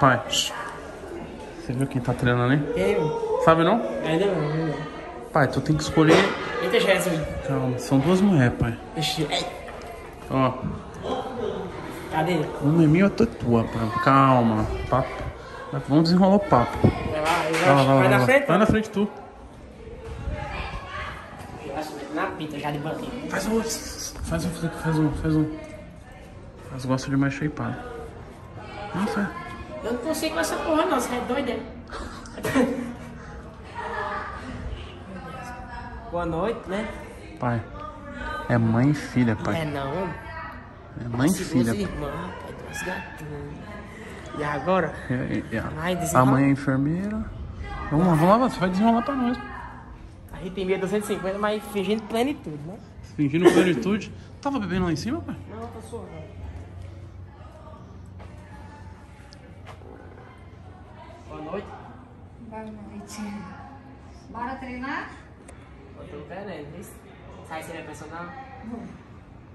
Pai, você viu quem tá treinando ali? Eu? Sabe não? Ainda não, ainda não. Pai, tu tem que escolher. Eita, Jesus. Calma, são duas mulheres, pai. Ixi, ei, Ó, Cadê? uma é minha e outra é tua, pai. Calma, papo. Vamos desenrolar o papo. Vai lá, vai, lá, vai lá, vai na frente? Vai na frente tu. Na pinta já de bandido. Faz um. Faz um, faz um, faz um. Elas gostam de mais shapeado. Não sei. Eu não consigo com essa porra não, você é doido, é? Boa noite, né? Pai. É mãe e filha, É pai. não. É mãe e filha. duas irmãs, rapaz, duas gatinhas. E agora? É, é, é. Vai, A desenrola. mãe é enfermeira. Vamos lá, vamos lá, você vai desenrolar pra nós. A gente envia 250, mas fingindo plenitude, né? Fingindo plenitude. Tava bebendo lá em cima, pai? Não, tô suave. Noite. Boa noite. Bora treinar? Eu tô querendo, viu? Sai sem personal?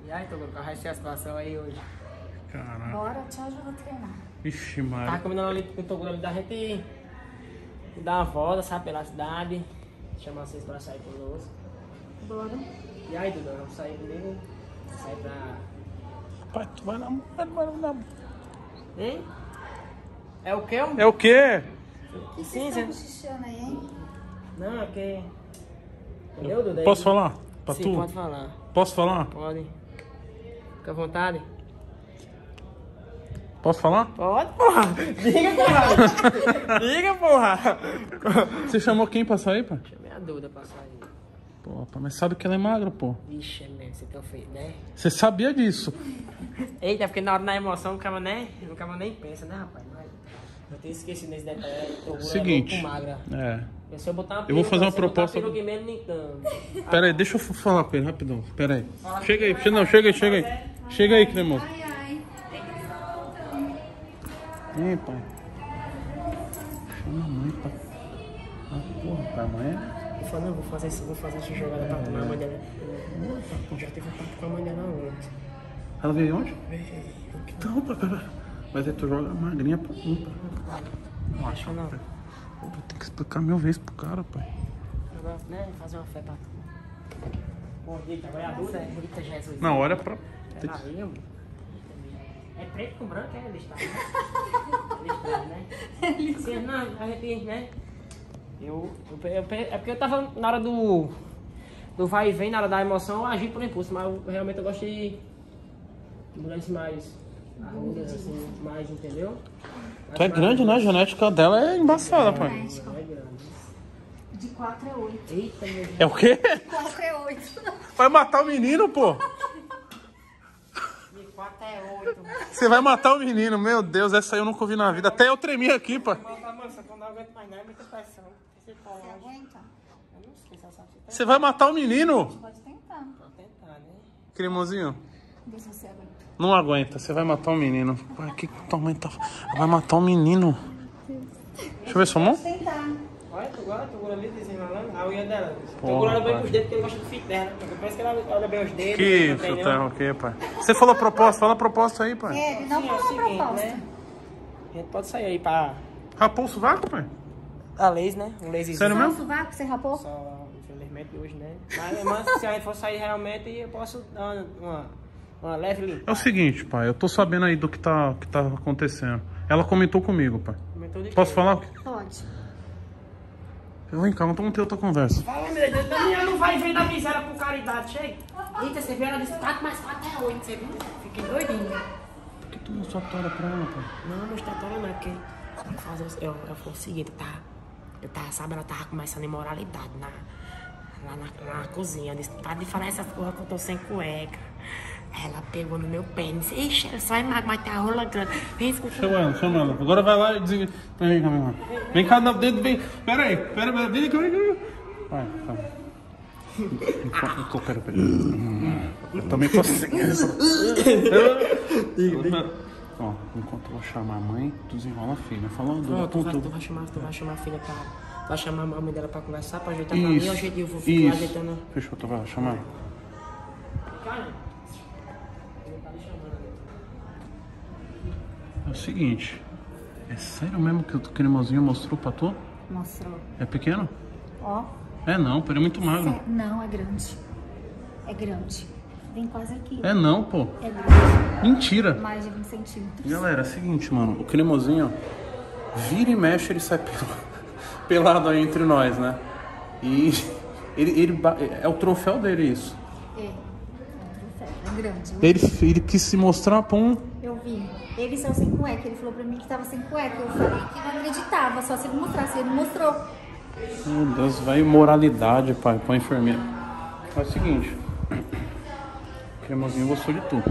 E aí, tô com a resto a situação aí hoje. Caraca. Bora, eu te ajudo a treinar. Ixi, Tava Maria. combinando ali com o Toguro ali da gente dar uma volta, sabe, pela cidade. Chamar vocês pra sair conosco. Bora. E aí, Duda, vamos sair comigo? Sair pra. Pai, tu vai namorar, vai namorar. Hein? É o quê? É o quê? Que Vocês cinza? estão cochichando aí, hein? Não, é que. Entendeu, Duda? Posso falar? Pra Sim, tu? pode falar. Posso falar? Pode. Fica à vontade. Posso falar? Pode, porra! Diga, porra! Diga, porra! Você chamou quem pra sair, pai? Chamei a Duda pra sair. Pô, mas sabe que ela é magra, pô. Vixe, é mesmo, você tão feio, né? Você sabia disso. Eita, porque na hora da emoção o cara, né? O cara nem pensa, né, rapaz? Eu tenho esquecido nesse detalhe. Seguinte. Com magra. É. E Se eu botar uma Eu vou fazer uma eu botar proposta- tanto. Pera aí, deixa eu falar com ele rapidão. Pera aí. Chega aí, não, chega aí, chega aí. Chega aí, cremoso. Ai, ai. Vem, pai. Chama a mãe, pai. Ah, porra, pai, mãe é... Eu falei, não, vou fazer isso, vou fazer essa jogada pra tomar a mãe dela. Eu já teve um papo com a mãe dela ontem. Ela veio onde? Então, pai, pera. Mas aí tu joga magrinha pra pai. Não acho não. Vou ter que explicar mil vezes pro cara, pai. Agora, né? Fazer uma fé pra tu. Bom dia, trabalhador, né? Eita, Jesus. Não, olha pra... Aí, amor. É preto com branco, é listrado, né? listrado, né? Sim, não, a gente, né? Eu, eu, eu, é porque eu tava na hora do, do vai e vem, na hora da emoção, eu agi por impulso, mas eu, realmente eu gosto de mulheres mais assim, mais, entendeu? Tu é grande, né? A genética dela é embaçada, pai. México. É grande. De 4 é 8. Eita, meu Deus. É o quê? 4 é 8. Vai matar o menino, pô. De 4 é 8. Você vai matar o menino, meu Deus, essa aí eu nunca ouvi na vida. Até eu tremi aqui, pai. Mansa, quando eu não aguento mais nada, é muita pressão. Você Você longe. aguenta? Eu não sei se ela sabe se Você vai matar o menino? Pode tentar. Vou tentar, né? Cremosinho. Vê se você aguenta. Não aguenta, você vai matar o menino. Pai, que tua mãe tá. Vai matar o menino. Deixa eu ver sua mão. Olha, tu agora, tu ali desenrolando a unha dela. Tu bem os dedos porque ele gosta do fit dela. Parece que ela olha bem os dedos. Que tá nenhum- ok, pai. Você falou proposta, fala proposta aí, pai. É, ele não Sim, é o falou seguinte, proposta. né? A gente pode sair aí pra Rapou o sovaco, pai? a laser, né? Um laserzinho. Sério Só o mesmo? sovaco você rapou? Só, infelizmente, hoje, né? Mas, mas se a gente for sair realmente, eu posso dar uma, uma, uma leve limpa. É o seguinte, pai, eu tô sabendo aí do que tá, que tá acontecendo. Ela comentou comigo, pai. Comentou de Posso quê? falar? Pode. Vem cá, vamos ter outra conversa. Fala, meu Deus, Daniel não vai ver da miséria por caridade, chega. Eita, você viu ela disse 4 mais 4 é 8, você viu? Fiquei doidinho. Por que tu mostrou a toalha pra ela, pai? Não, não está toda não, é porque eu, eu, eu foi o seguinte, tá? Eu tava, sabe, ela tava começando imoralidade na, lá na, na cozinha. Eu disse, para de falar essas coisas que eu tô sem cueca. Ela pegou no meu pé e disse, ixi, ela só é magro, mas tá rola grande. Vem escutar. Chama ela, chama ela. Agora vai lá e diz. Vem cá, vem cá. Vem cá, dá dedo, vem. Pera aí, pera, pera, vem cá, vem cá. Vai, calma. Enquanto- Pera, pera. Eu também tô sem essa. Ó, enquanto eu vou chamar a mãe, tu desenrola a filha. Fala do Não, tu vai, tu vai chamar, tu vai chamar a filha pra. Tu vai chamar a mãe dela pra conversar, pra ajeitar pra mim, eu Isso. eu vou ficar Isso. ajeitando. Fechou, tu vai chamar. É o seguinte, É sério mesmo que o cremosinho mostrou pra tu? Mostrou. É pequeno? Ó. É não, pô, ele é muito magro. Cê- Não, é grande. É grande. Vem quase aqui. É não, pô. É grande. Mentira. Mais de 20 centímetros. Galera, é o seguinte, mano. O cremosinho, ó, vira e mexe, ele sai pel- pelado aí entre nós, né? E ele, ele é o troféu dele isso. É. É um troféu. É grande. Ele, ele quis se mostrar pra um... Eu vi. Ele saiu sem cueca. Ele falou pra mim que tava sem cueca. Eu falei que não acreditava. Só se ele mostrasse. Ele mostrou. Meu Deus, vai moralidade, pai, pra enfermeira. É o seguinte. Cremosinho gostou de tu.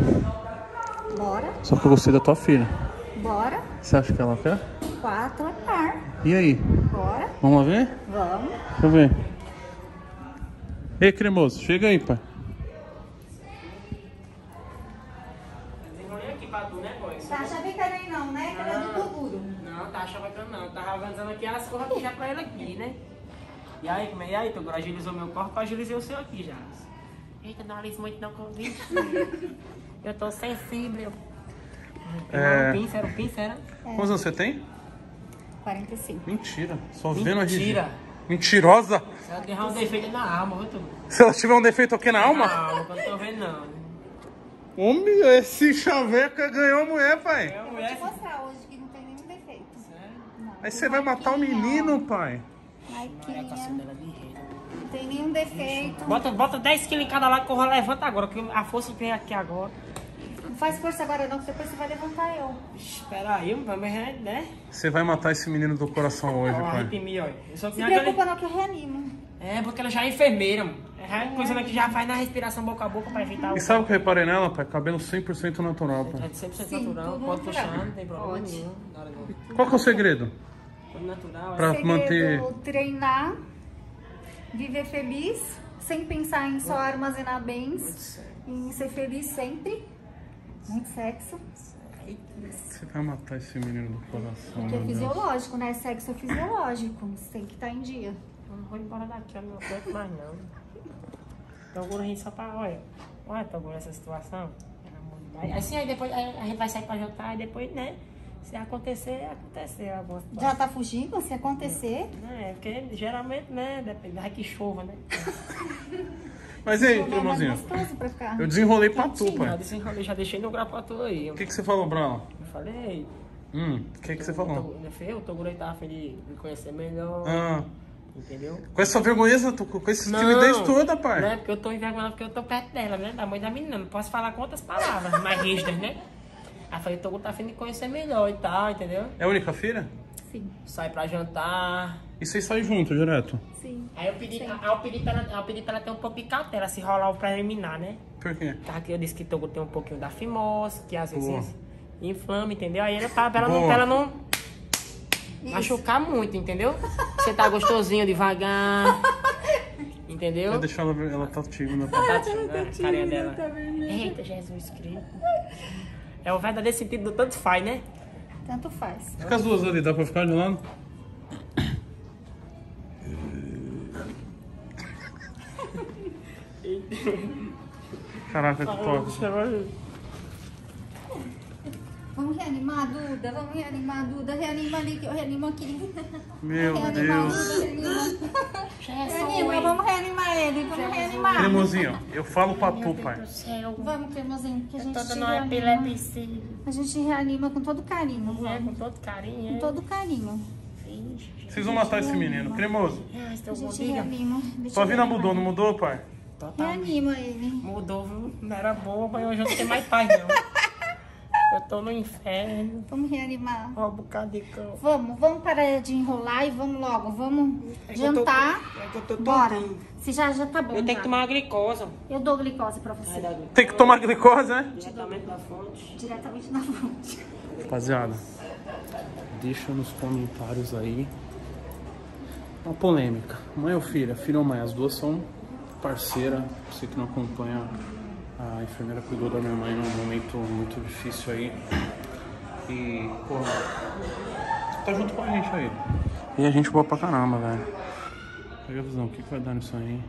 Bora. Só que eu gostei da tua filha. Bora. Você acha que ela quer? Quatro a par. E aí? Bora. Vamos lá ver? Vamos. Deixa eu ver. Ei, cremoso, chega aí, pai. Desenrolei aqui pra tu, né, boy? Tá chavecando aí não, né? Cara do Toguro. Não, tá chavecando não. Avançando aqui as coisas aqui já pra ele aqui, né? E aí, como é? E aí, tu agilizou meu corpo, eu agilizei o seu aqui já. Eita, não aliso muito não com vixe. Eu tô sensível. É. Era um pinça, era um pinça, era? Quantos anos você tem? 45. Mentira. Só vendo a gente. Mentira. Mentirosa. Se ela derrar um defeito na alma, viu, tu? Se ela tiver um defeito aqui na Na alma. alma, que eu não tô vendo não. Homem, esse chaveca ganhou a mulher, pai. Eu, Vou te mostrar hoje Aí você vai matar o menino, pai. Não tem nenhum defeito. Bota, bota 10 quilos em cada lado que eu vou levantar agora, que a força vem aqui agora. Não faz força agora não, que depois você vai levantar eu. Espera aí, vamos né? Você vai matar esse menino do coração hoje, Ó, pai. arrepimi. Eu sou Se preocupa não que eu reanimo. É, porque ela já é enfermeira, mano. É coisa que já faz na respiração boca a boca pra evitar o... E sabe o que eu reparei nela, pai? Cabelo 100% natural, É pai. 100% Sim, natural, pode natural. puxar, não tem problema nenhum. Qual que é o segredo? Natural, Pra- é. Segredo, manter- treinar, viver feliz, sem pensar em só armazenar bens, em ser feliz sempre. Muito sexo. Você vai matar esse menino do coração, Porque é meu Deus. fisiológico, né? Sexo é fisiológico. Você tem que estar em dia. Não vou embora daqui, eu não aguento mais não. Toguro a gente só pra, olha, olha Toguro essa situação. Assim, aí depois aí a gente vai sair pra jantar e depois, né? Se acontecer, situação. Já tá fugindo? Se acontecer, É, porque geralmente, né, depende, vai que chova, né? Mas e aí, é ficar. Eu desenrolei pra tu, Já pai. desenrolei, já deixei no grau pra tu aí. O que, que você falou pra ela? Eu falei, Hum, o que, que você falou? o Toguro aí tava feliz de me conhecer melhor, Ah, entendeu? com essa vergonha, tu- com essa timidez toda, pai. Não é porque eu tô envergonhado porque eu tô perto dela, né? Da mãe da menina. Não posso falar com outras palavras mais rígidas, né? Aí eu falei, o Toguro tá afim de conhecer melhor e tal, entendeu? É a única filha? Sim, Sai pra jantar. E vocês saem juntos, direto? sim. Aí eu pedi, aí eu pedi, pra, ela, eu pedi pra ela ter um pouco de cautela, se rolar o preliminar, né? Por quê? Tá, que eu disse que o Toguro tem um pouquinho da fimose, que às vezes inflama, entendeu? Aí ela tá, pra ela não, pra ela não Isso. machucar muito, entendeu? Você tá gostosinho, devagar. Entendeu? Vai deixar ela ver, ela tá tímida. pai. Tá tímida, a carinha dela. Eita, Jesus Cristo. É o verdadeiro sentido do tanto faz, né? Tanto faz. Fica as duas ali, dá pra ficar de lado? Caraca, que top. Vamos reanimar a Duda, vamos reanimar a Duda. Reanima ali, que eu reanimo aqui. Meu reanimar Deus. reanima. Reanima, vamos reanimar ele, vamos reanimar. Cremosinho, eu falo pra tu, pai. Vamos, cremosinho, que a gente, Tô dando uma reanima, epilepsia. a gente reanima com todo carinho. É, com Vamos. todo carinho, Com é. todo carinho. Vocês vão matar esse menino. Cremoso, É, estou A gente gordinha. reanima. Deixa sua vida mudou, não mudou, pai? Totalmente. Reanima ele. Mudou, viu? Não era boa, mas hoje eu não tenho mais paz, não. Eu tô no inferno. Vamos reanimar. Ó, um bocado de cão. Vamos, vamos parar de enrolar e vamos logo. Vamos É que eu tô- jantar. é que eu tô Bora. Se já, já tá bom. Eu tenho já. que tomar uma glicose. Eu dou glicose pra você. glicose. Tem que tomar glicose, né? Diretamente da fonte. Diretamente na fonte. Rapaziada, deixa nos comentários aí uma polêmica. Mãe ou filha? Filha ou mãe? As duas são parceira. Você que não acompanha, a enfermeira cuidou da minha mãe num momento muito difícil aí. E, porra, tá junto com a gente aí. E a gente boa pra caramba, velho. Pega a visão, o que, que vai dar nisso aí?